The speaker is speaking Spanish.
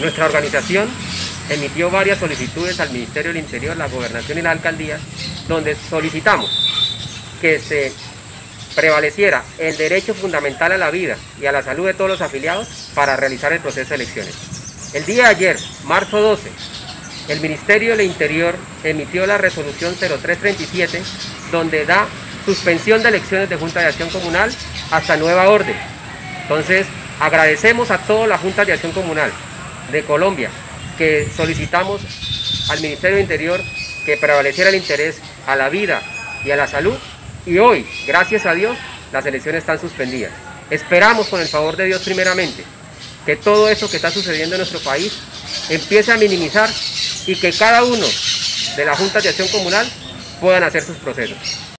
Nuestra organización emitió varias solicitudes al Ministerio del Interior, la Gobernación y la Alcaldía, donde solicitamos que se prevaleciera el derecho fundamental a la vida y a la salud de todos los afiliados para realizar el proceso de elecciones. El día de ayer, marzo 12, el Ministerio del Interior emitió la resolución 0337 donde da suspensión de elecciones de Junta de Acción Comunal hasta nueva orden. Entonces, agradecemos a toda la Junta de Acción Comunal de Colombia que solicitamos al Ministerio del Interior que prevaleciera el interés a la vida y a la salud y hoy, gracias a Dios, las elecciones están suspendidas. Esperamos con el favor de Dios primeramente que todo eso que está sucediendo en nuestro país empiece a minimizar y que cada uno de las juntas de acción comunal puedan hacer sus procesos.